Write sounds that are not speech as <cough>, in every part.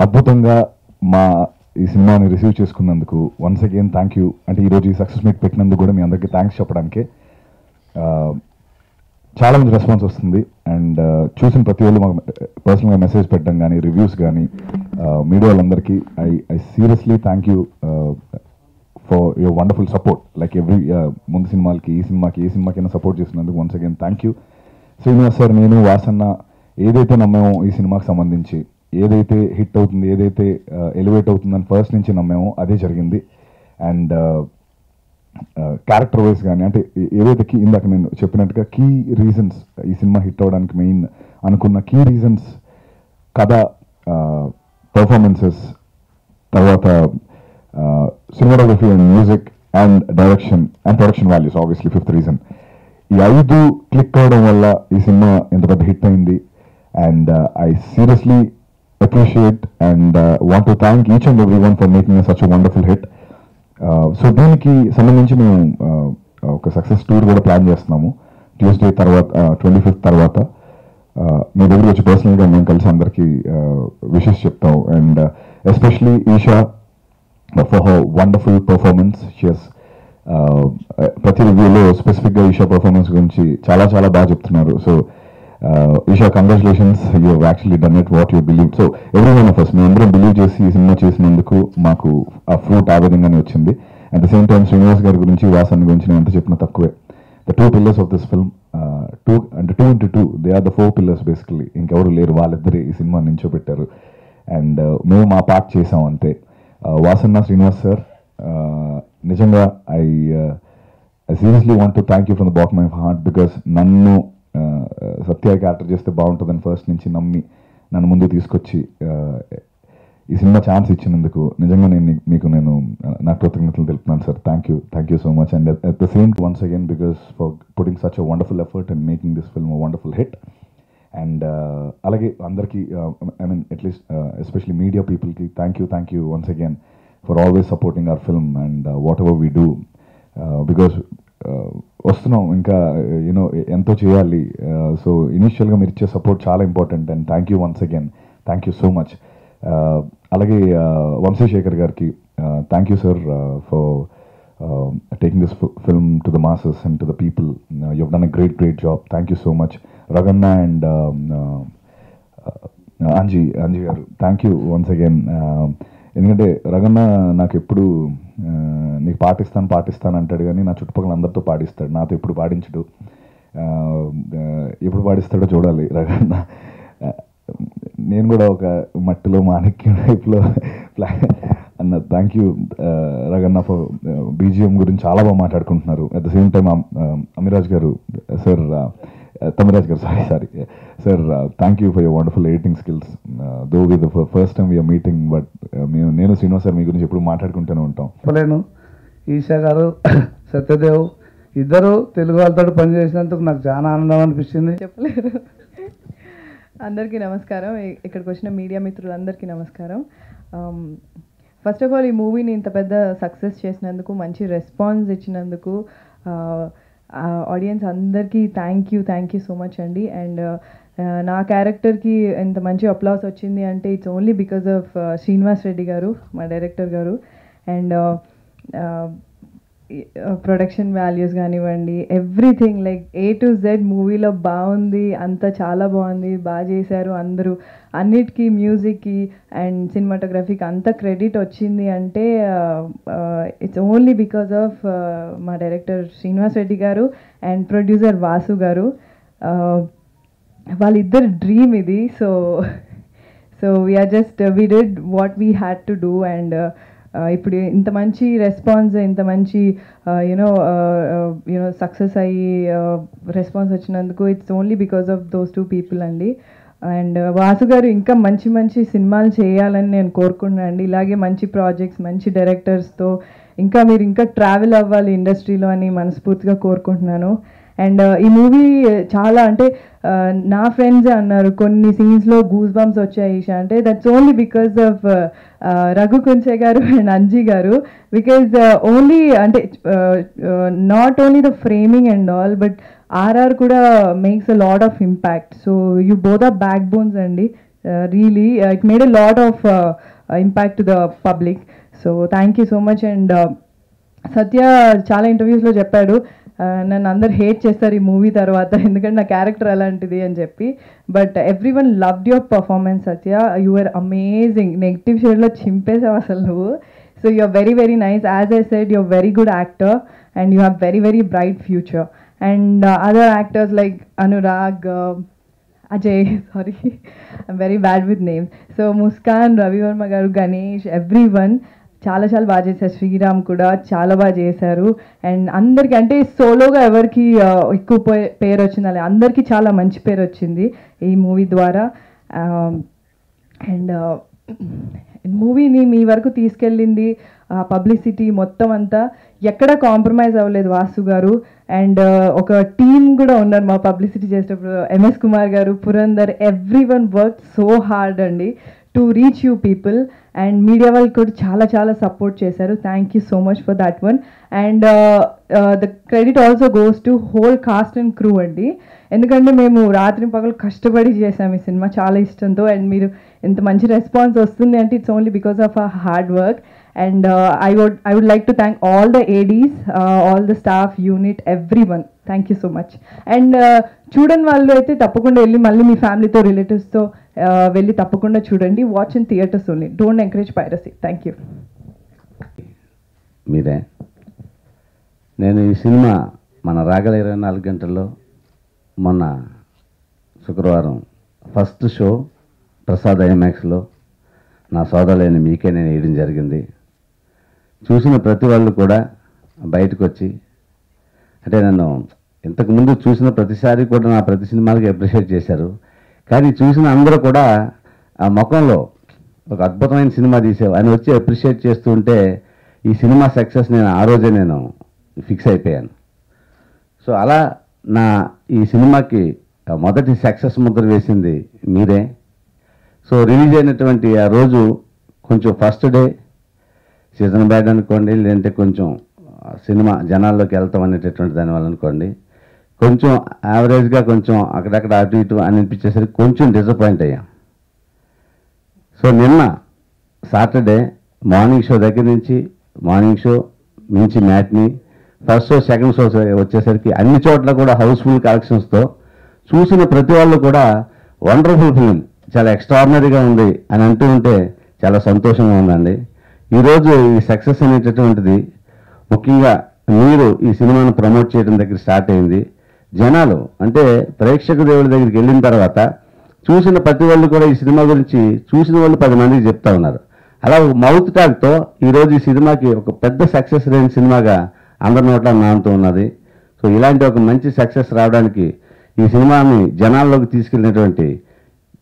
అద్భుతంగా మా ఈ సినిమాని రిసీవ్ చేసుకున్నందుకు వన్స్ అగైన్ థ్యాంక్ యూ అంటే ఈరోజు ఈ సక్సెస్ మీట్ పెట్టినందుకు కూడా మీ అందరికీ థ్యాంక్స్ చెప్పడానికే. చాలా మంచి రెస్పాన్స్ వస్తుంది. అండ్ చూసిన ప్రతి వాళ్ళు మాకు పర్సనల్గా మెసేజ్ పెట్టడం కానీ రివ్యూస్ కానీ మీడియా వాళ్ళందరికీ I I seriously thank you for your wonderful support like every ముందు సినిమాలకి ఈ సినిమాకి ఏ సినిమాకైనా సపోర్ట్ చేసినందుకు once again thank you Srinivas sir నేను వాసన్న ఏదైతే నమ్మామో ఈ సినిమాకి సంబంధించి ఏదైతే హిట్ అవుతుంది ఏదైతే ఎలివేట్ అవుతుందని ఫస్ట్ నుంచి నమ్మామో అదే జరిగింది. అండ్ క్యారెక్టర్ వైజ్ కానీ అంటే ఏదైతే కీ ఇందాక నేను చెప్పినట్టుగా కీ రీజన్స్ ఈ సినిమా హిట్ అవ్వడానికి మెయిన్ అనుకున్న కీ రీజన్స్ కథ పర్ఫార్మెన్సెస్ తర్వాత cinematography and music and direction and production values obviously fifth reason ఈ ఐదు క్లిక్ అవడం వల్ల ఈ సినిమా ఎంత పెద్ద హిట్ అయింది. And I seriously appreciate and want to thank each and every one for making such wonderful hit so దీనికి సంబంధించి మేము uh, uh, ఒక సక్సెస్ టూర్ కూడా ప్లాన్ చేస్తున్నాము. ట్యూస్డే తర్వాత uh, ట్వంటీ ఫిఫ్త్ తర్వాత. మీ దగ్గర వచ్చి పర్సనల్గా మేము కలిసి అందరికీ విషెస్ చెప్తాం and especially Esha for her wonderful performance షియస్ ప్రతి రివ్యూలో స్పెసిఫిక్గా ఈషా పర్ఫార్మెన్స్ గురించి చాలా చాలా బాగా చెప్తున్నారు. So Esha congratulations you actually done it what you believe so every one of us మేము అందరం బిలీవ్ చేసి ఈ సినిమా చేసినందుకు మాకు ఆ ఫ్రూట్ ఆ విధంగానే వచ్చింది. At the same time Srinivas గారి గురించి వాసన్ గురించి నేను ఎంత చెప్పినా తక్కువే. The two pillars of this film two అంటే two into two they are the four pillars basically ఇంకెవరు లేరు వాళ్ళిద్దరే ఈ సినిమా నించోబెట్టారు. అండ్ మేము మా పార్ట్ చేసాం అంతే. వాసన్న శ్రీనివాస్ సార్ నిజంగా I I seriously want to thank you from the back my heart because నన్ను సత్య క్యారెక్టర్ చేస్తే బాగుంటుందని ఫస్ట్ నుంచి నమ్మి నన్ను ముందు తీసుకొచ్చి ఈ సినిమా ఛాన్స్ ఇచ్చినందుకు నిజంగా నేను మీకు నేను నా కృతజ్ఞతలు తెలుపుతున్నాను sir thank you thank you so much and at the same once again because for putting such a wonderful effort and making this film wonderful hit and అలాగే అందరికీ I mean at least especially media పీపుల్కి thank you thank you once again for always supporting our film and whatever we do because వస్తున్నాం. ఇంకా you know ఎంతో చేయాలి. So ఇనీషియల్గా మీరు ఇచ్చే సపోర్ట్ చాలా important and thank you once again thank you so much అలాగే వంశీశేఖర్ గారికి thank you sir for taking this film to the masses and to the people you've done a great great job thank you so much Raganna and Anji Anji గారు thank you once again ఎందుకంటే రగన్న నాకు ఎప్పుడు నీకు పాటిస్తాను పాటిస్తాను అంటాడు కానీ నా చుట్టుపక్కల అందరితో పాటిస్తాడు నాతో ఎప్పుడు పాడించడు. ఎప్పుడు పాడిస్తాడో చూడాలి. రగన్న నేను కూడా ఒక మట్టిలో మాణిక్యం టైప్లో అన్న థ్యాంక్ యూ రగన్న ఫర్ బీజిఎం గురించి చాలా బాగా మాట్లాడుకుంటున్నారు. At the same time Amiraj గారు సార్ తమిరాజ్ గారు sorry sorry sir thank you for your wonderful editing skills though with first time we are meeting but మేము నేను శ్రీనివాస్ సార్ మీ గురించి ఎప్పుడు మాట్లాడుకుంటూనే ఉంటాం. ఈషా గారు <coughs> సత్యదేవ్ ఇద్దరు తెలుగు వాళ్ళతో పనిచేసినందుకు నాకు చాలా ఆనందం అనిపించింది. చెప్పలేరు అందరికీ నమస్కారం. ఇక్కడికి వచ్చిన మీడియా మిత్రులందరికీ నమస్కారం. ఫస్ట్ ఆఫ్ ఆల్ ఈ మూవీని ఇంత పెద్ద సక్సెస్ చేసినందుకు మంచి రెస్పాన్స్ ఇచ్చినందుకు ఆడియన్స్ అందరికీ thank you thank you so much అండి. అండ్ నా క్యారెక్టర్కి ఇంత మంచి అప్లాస్ వచ్చింది అంటే it's only because of Srinivas Reddy గారు మా డైరెక్టర్ గారు. అండ్ ప్రొడక్షన్ వాల్యూస్ కానివ్వండి everything like A to Z మూవీలో బాగుంది అంతా చాలా బాగుంది బాగా చేశారు అందరూ. అన్నిటికీ మ్యూజిక్కి అండ్ సినిమాటోగ్రఫీకి అంత క్రెడిట్ వచ్చింది అంటే ఇట్స్ ఓన్లీ బికాస్ ఆఫ్ మా డైరెక్టర్ శ్రీనివాస్ రెడ్డి గారు అండ్ ప్రొడ్యూసర్ వాసు గారు. వాళ్ళిద్దరు డ్రీమ్ ఇది. So so we are just we did what we had to do and ఇప్పుడు ఇంత మంచి రెస్పాన్స్ ఇంత మంచి you know you know success అయ్యి రెస్పాన్స్ వచ్చినందుకు it's only because of those two people అండి. అండ్ వాసు గారు ఇంకా మంచి మంచి సినిమాలు చేయాలని నేను కోరుకుంటున్నాను అండి. ఇలాగే మంచి ప్రాజెక్ట్స్ మంచి డైరెక్టర్స్తో ఇంకా మీరు ఇంకా ట్రావెల్ అవ్వాలి ఇండస్ట్రీలో అని మనస్ఫూర్తిగా కోరుకుంటున్నాను. అండ్ uh, ఈ మూవీ uh, చాలా అంటే uh, నా ఫ్రెండ్సే అన్నారు కొన్ని సీన్స్లో గూస్ బంప్స్ వచ్చాయి ఈషా. అంటే that's only because of Raghu Kunche గారు <laughs> అండ్ అంజీ గారు. బికాజ్ ఓన్లీ అంటే not only the framing and all but RR కూడా makes a lot of impact so you both are backbones అండి really it made a lot of impact to the public so thank you so much and Satya చాలా ఇంటర్వ్యూస్లో చెప్పాడు. నన్ను అందరు hate చేస్తారు ఈ movie తర్వాత <laughs> ఎందుకంటే నా క్యారెక్టర్ అలాంటిది అని చెప్పి. But every one loved your performance Satya you are amazing negative షేడ్లో చింపేసావు అసలు నువ్వు. So you are very very nice as I said you are very good actor and you have very very bright future and other actors like Anurag Ajay sorry I'm very bad with names so Muskan Ravivarma గారు Ganesh every one చాలా చాలా బాగా చేశారు. శ్రీరామ్ కూడా చాలా బాగా చేశారు. And అందరికి అంటే సోలోగా ఎవరికి ఎక్కువ పేరు వచ్చింది అలా అందరికీ చాలా మంచి పేరు వచ్చింది ఈ మూవీ ద్వారా. అండ్ మూవీని మీ వరకు తీసుకెళ్ళింది పబ్లిసిటీ మొత్తం అంతా ఎక్కడ కాంప్రమైజ్ అవ్వలేదు వాసు గారు. అండ్ ఒక టీమ్ కూడా ఉన్నారు మా పబ్లిసిటీ చేసేటప్పుడు. ఎంఎస్ కుమార్ గారు Purandar every one work so hard అండి. To reach you people and media వాళ్ళు కూడా చాలా చాలా సపోర్ట్ చేశారు thank you so much for that one and the credit also goes to whole cast and crew అండి ఎందుకంటే మేము రాత్రి పగలు కష్టపడి చేసాం ఈ సినిమా చాలా ఇష్టంతో అండ్ మీరు ఇంత మంచి రెస్పాన్స్ వస్తుంది అంటే it's only because of a hard work and I would I would like to thank all the ADs all the staff unit every one thank you so much and చూడని వాళ్ళు అయితే తప్పకుండా వెళ్ళి మళ్ళీ మీ ఫ్యామిలీతో రిలేటివ్స్తో వెళ్ళి తప్పకుండా చూడండి. Watch in theatres only don't encourage piracy thank you మీరే. నేను ఈ సినిమా మన రాగల ఇరవై నాలుగు గంటల్లో మొన్న శుక్రవారం ఫస్ట్ షో ప్రసాద్ ఐమాక్స్లో నా సోదరులైన మీకే నేను వేయడం జరిగింది. చూసిన ప్రతి వాళ్ళు కూడా బయటకు వచ్చి అంటే నన్ను ఇంతకుముందు చూసిన ప్రతిసారి కూడా నా ప్రతి సినిమాలకి అప్రిషియేట్ చేశారు. కానీ చూసిన అందరూ కూడా ఆ ముఖంలో ఒక అద్భుతమైన సినిమా తీసావు అని వచ్చి అప్రిషియేట్ చేస్తూ ఉంటే ఈ సినిమా సక్సెస్ నేను ఆ రోజే నేను ఫిక్స్ అయిపోయాను. సో అలా నా ఈ సినిమాకి మొదటి సక్సెస్ ముద్ర వేసింది మీరే. సో రిలీజ్ అయినటువంటి ఆ రోజు కొంచెం ఫస్ట్ డే సీజన్ బ్యాడ్ అనుకోండి లేదంటే కొంచెం సినిమా జనాల్లోకి వెళ్తాం అనేటటువంటి దానివల్ల అనుకోండి కొంచెం యావరేజ్గా కొంచెం అక్కడక్కడ అటు ఇటు అని అనిపించేసరికి కొంచెం డిసప్పాయింట్ అయ్యాం. సో నిన్న సాటర్డే మార్నింగ్ షో దగ్గర నుంచి మార్నింగ్ షో మించి matinee first show second show వచ్చేసరికి అన్ని చోట్ల కూడా హౌస్ఫుల్ కలెక్షన్స్తో చూసిన ప్రతి వాళ్ళు కూడా వండర్ఫుల్ ఫిలిం చాలా ఎక్స్ట్రాడినరీగా ఉంది అని అంటూ ఉంటే చాలా సంతోషంగా ఉందండి. ఈరోజు ఈ సక్సెస్ అనేటటువంటిది ముఖ్యంగా మీరు ఈ సినిమాను ప్రమోట్ చేయడం దగ్గర స్టార్ట్ అయింది. జనాలు అంటే ప్రేక్షక దేవుడి దగ్గరికి వెళ్ళిన తర్వాత చూసిన ప్రతి వాళ్ళు కూడా ఈ సినిమా గురించి చూసిన వాళ్ళు పది మందికి చెప్తా ఉన్నారు. అలా ఒక మౌత్ టాక్తో ఈరోజు ఈ సినిమాకి ఒక పెద్ద సక్సెస్ లేని సినిమాగా అందరి నోట్ల నానుతూ ఉన్నది. సో ఇలాంటి ఒక మంచి సక్సెస్ రావడానికి ఈ సినిమాని జనాల్లోకి తీసుకెళ్ళినటువంటి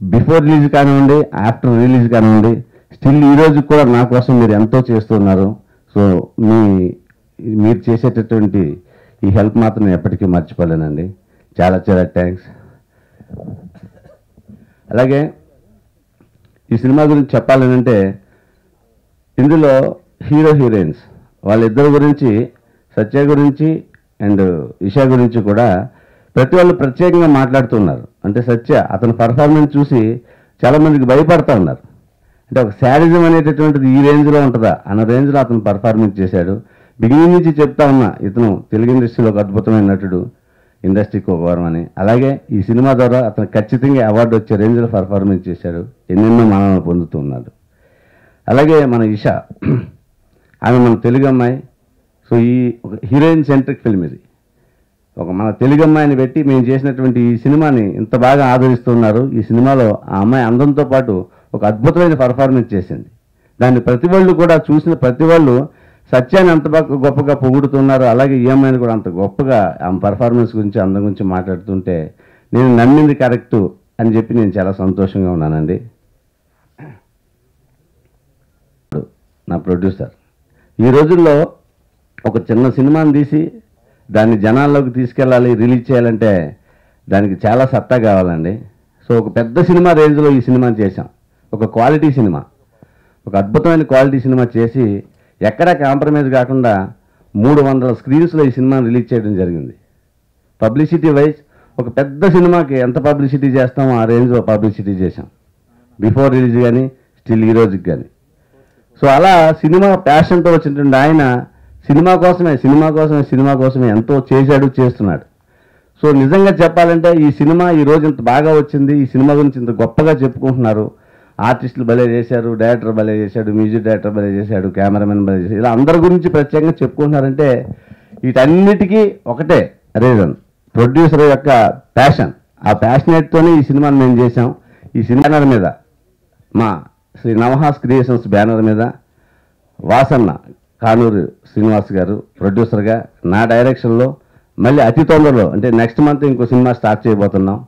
బిఫోర్ రిలీజ్ కానివ్వండి ఆఫ్టర్ రిలీజ్ కానివ్వండి స్టిల్ ఈ కూడా నా కోసం మీరు ఎంతో చేస్తున్నారు. సో మీ మీరు చేసేటటువంటి ఈ హెల్ప్ మాత్రం నేను ఎప్పటికీ మర్చిపోలేనండి. చాలా చాలా థ్యాంక్స్ అలాగే ఈ సినిమా గురించి చెప్పాలనంటే ఇందులో హీరో హీరోయిన్స్ వాళ్ళిద్దరి గురించి సత్య గురించి అండ్ ఇషా గురించి కూడా ప్రతి వాళ్ళు ప్రత్యేకంగా మాట్లాడుతున్నారు. అంటే సత్య అతని పర్ఫార్మెన్స్ చూసి చాలామందికి భయపడతా ఉన్నారు. అంటే ఒక శాడిజం అనేటటువంటిది ఈ రేంజ్లో ఉంటుందా? అన్న రేంజ్లో అతను పర్ఫార్మెన్స్ చేశాడు. బిగినింగ్ నుంచి చెప్తా ఉన్నా ఇతను తెలుగు ఇండస్ట్రీలో ఒక అద్భుతమైన నటుడు ఇండస్ట్రీకి ఒక వరం అని. అలాగే ఈ సినిమా ద్వారా అతను ఖచ్చితంగా అవార్డు వచ్చే రేంజ్లో పర్ఫార్మెన్స్ చేశాడు. ఎన్నెన్నో మనల్ని పొందుతూ ఉన్నాడు. అలాగే మన ఇషా ఆమె మన తెలుగు అమ్మాయి. సో ఈ ఒక హీరోయిన్ సెంట్రిక్ ఫిల్మ్ ఇది. ఒక మన తెలుగు అమ్మాయిని పెట్టి మేము చేసినటువంటి ఈ సినిమాని ఇంత బాగా ఆదరిస్తున్నారు ఈ సినిమాలో ఆ అమ్మాయి అందంతో పాటు ఒక అద్భుతమైన పర్ఫార్మెన్స్ చేసింది. దాన్ని ప్రతి వాళ్ళు కూడా చూసిన ప్రతి వాళ్ళు సత్యాన్ని అంత గొప్పగా పొగుడుతున్నారు అలాగే ఏమైనా కూడా అంత గొప్పగా ఆమె పర్ఫార్మెన్స్ గురించి అందం గురించి మాట్లాడుతుంటే నేను నమ్మింది కరెక్టు అని చెప్పి నేను చాలా సంతోషంగా ఉన్నానండి. నా ప్రొడ్యూసర్ ఈ రోజుల్లో ఒక చిన్న సినిమాని తీసి దాన్ని జనాల్లోకి తీసుకెళ్ళాలి రిలీజ్ చేయాలంటే దానికి చాలా సత్తా కావాలండి. సో ఒక పెద్ద సినిమా రేంజ్లో ఈ సినిమాని చేశాం. ఒక క్వాలిటీ సినిమా. ఒక అద్భుతమైన క్వాలిటీ సినిమా చేసి ఎక్కడా కాంప్రమైజ్ కాకుండా మూడు వందల స్క్రీన్స్లో ఈ సినిమాని రిలీజ్ చేయడం జరిగింది. పబ్లిసిటీ వైజ్ ఒక పెద్ద సినిమాకి ఎంత పబ్లిసిటీ చేస్తామో ఆ రేంజ్లో పబ్లిసిటీ చేశాం. బిఫోర్ రిలీజ్ కానీ స్టిల్ ఈ రోజుకి కానీ సో అలా సినిమా ప్యాషన్తో వచ్చినటువంటి ఆయన సినిమా కోసమే సినిమా కోసమే సినిమా కోసమే ఎంతో చేశాడు చేస్తున్నాడు. సో నిజంగా చెప్పాలంటే ఈ సినిమా ఈ రోజు ఇంత బాగా వచ్చింది ఈ సినిమా గురించి ఇంత గొప్పగా చెప్పుకుంటున్నారు. ఆర్టిస్టులు భలే చేశారు డైరెక్టర్ భలే చేశాడు మ్యూజిక్ డైరెక్టర్ భలే చేశాడు కెమెరామెన్ భలే చేశాడు. ఇలా అందరి గురించి ప్రత్యేకంగా చెప్పుకుంటున్నారంటే వీటన్నిటికీ ఒకటే రీజన్ ప్రొడ్యూసర్ యొక్క ప్యాషన్ ఆ ప్యాషనేట్తోనే ఈ సినిమాని మేము చేసాం ఈ సినిమా మీద మా శ్రీ నవహాస్ క్రియేషన్స్ బ్యానర్ మీద వాసన్న కానూరు శ్రీనివాస్ గారు ప్రొడ్యూసర్గా నా డైరెక్షన్లో మళ్ళీ అతి తొందరలో అంటే నెక్స్ట్ మంత్ ఇంకో సినిమా స్టార్ట్ చేయబోతున్నాం.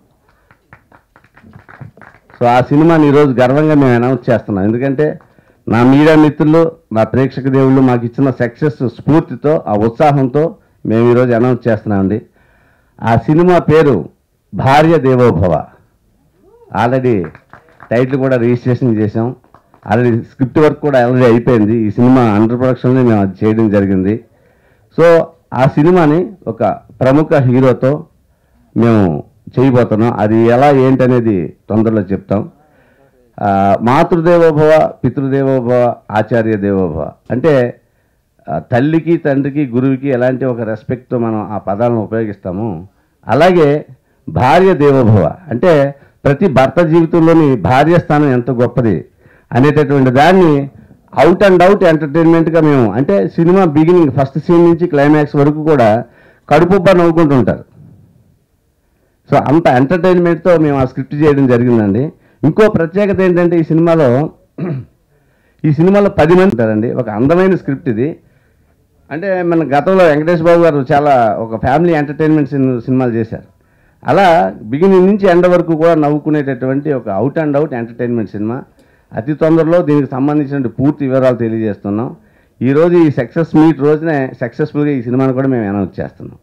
సో ఆ సినిమాని ఈరోజు గర్వంగా మేము అనౌన్స్ చేస్తున్నాం. ఎందుకంటే నా మీడియా మిత్రులు నా ప్రేక్షక దేవుళ్ళు మాకు ఇచ్చిన సక్సెస్ స్ఫూర్తితో ఆ ఉత్సాహంతో మేము ఈరోజు అనౌన్స్ చేస్తున్నామండి. ఆ సినిమా పేరు భార్య దేవోభవ. ఆల్రెడీ టైటిల్ కూడా రిజిస్ట్రేషన్ చేసాం ఆల్రెడీ స్క్రిప్ట్ వర్క్ కూడా ఆల్రెడీ అయిపోయింది. ఈ సినిమా అండర్ ప్రొడక్షన్లో మేము అది చేయడం జరిగింది. సో ఆ సినిమాని ఒక ప్రముఖ హీరోతో మేము చేయబోతున్నాం. అది ఎలా ఏంటనేది తొందరలో చెప్తాం. మాతృదేవోభవ పితృదేవోభవ ఆచార్య దేవోభవ. అంటే తల్లికి తండ్రికి గురువుకి ఎలాంటి ఒక రెస్పెక్ట్తో మనం ఆ పదాలను ఉపయోగిస్తాము అలాగే భార్య దేవోభవ. అంటే ప్రతి భర్త జీవితంలోని భార్య స్థానం ఎంత గొప్పది అనేటటువంటి దాన్ని అవుట్ అండ్ అవుట్ ఎంటర్టైన్మెంట్గా మేము అంటే సినిమా బిగినింగ్ ఫస్ట్ సీన్ నుంచి క్లైమాక్స్ వరకు కూడా కడుపుబ్బ నవ్వుకుంటుంటారు. సో అంత ఎంటర్టైన్మెంట్తో మేము ఆ స్క్రిప్ట్ చేయడం జరిగిందండి. ఇంకో ప్రత్యేకత ఏంటంటే ఈ సినిమాలో <clears throat> ఈ సినిమాలో పది మంది ఉంటారండి. ఒక అందమైన స్క్రిప్ట్ ఇది. అంటే మన గతంలో వెంకటేష్ బాబు గారు చాలా ఒక ఫ్యామిలీ ఎంటర్టైన్మెంట్ సినిమాలు చేశారు. అలా బిగినింగ్ నుంచి ఎండ వరకు కూడా నవ్వుకునేటటువంటి ఒక out and out entertainment cinema. అతి తొందరలో దీనికి సంబంధించిన పూర్తి వివరాలు తెలియజేస్తున్నాం. ఈరోజు ఈ సక్సెస్ మీట్ రోజునే సక్సెస్ఫుల్గా ఈ సినిమాను కూడా మేము అనౌన్స్ చేస్తున్నాం.